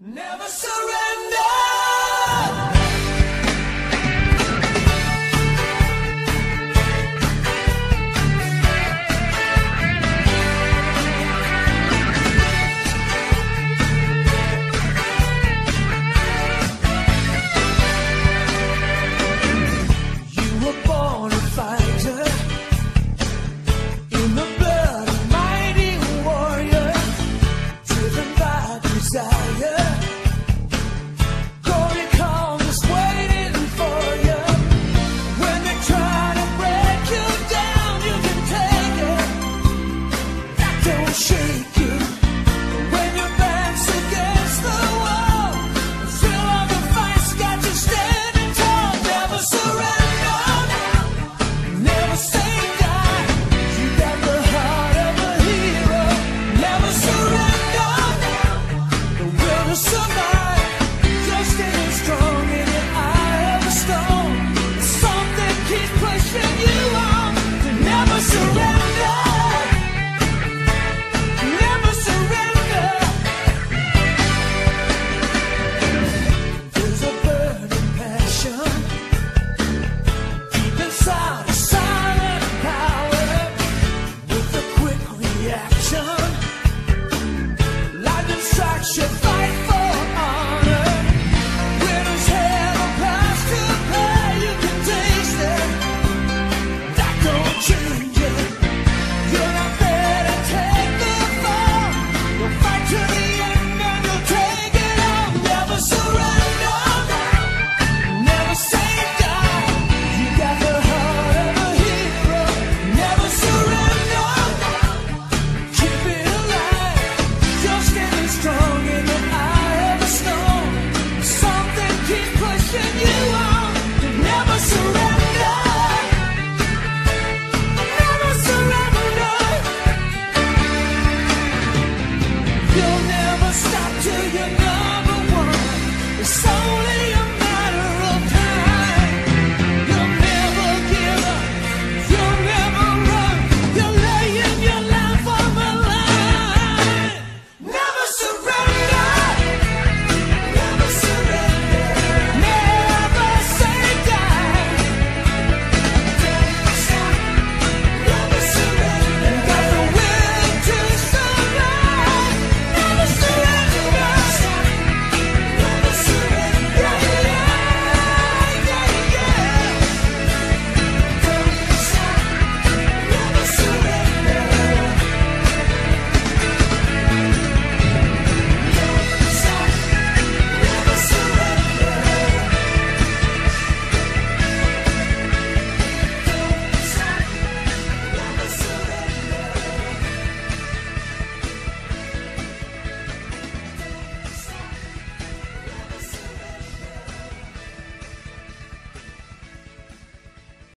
Never surrender.